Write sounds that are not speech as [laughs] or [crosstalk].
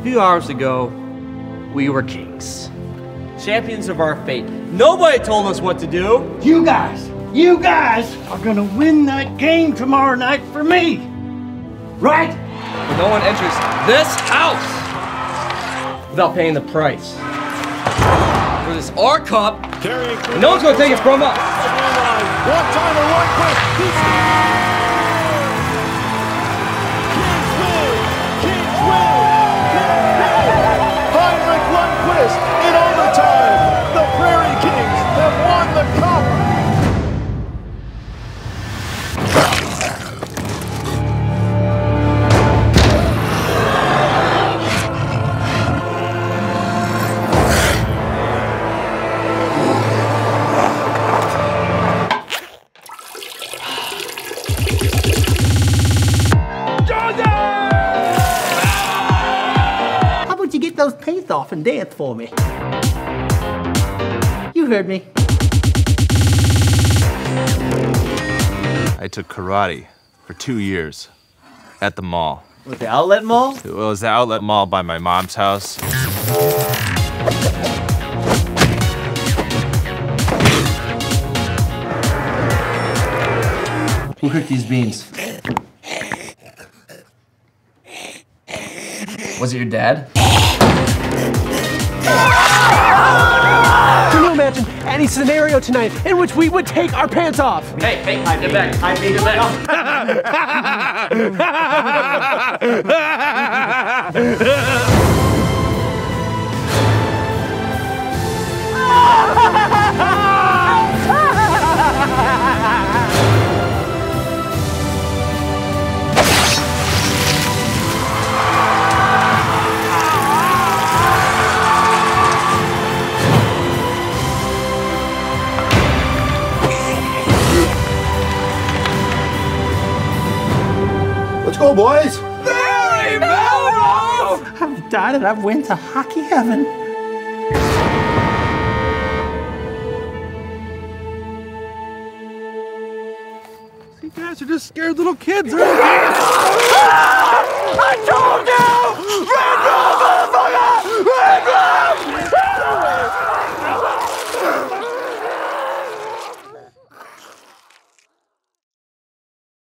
A few hours ago, we were kings. Champions of our fate. Nobody told us what to do. You guys, you guys are gonna win that game tomorrow night for me. Right? But no one enters this house without paying the price. For this our cup, no one's gonna take it from us. One timer, one quick. Those paints off and dance for me? You heard me. I took karate for two years at the mall. With the outlet mall? It was the outlet mall by my mom's house. Who cooked these beans? Was it your dad? Can you imagine any scenario tonight in which we would take our pants off? Hey, hey, I get back. I need back. [laughs] go, boys. I've died and I've went to hockey heaven. You guys are just scared little kids, aren't [laughs] I told you!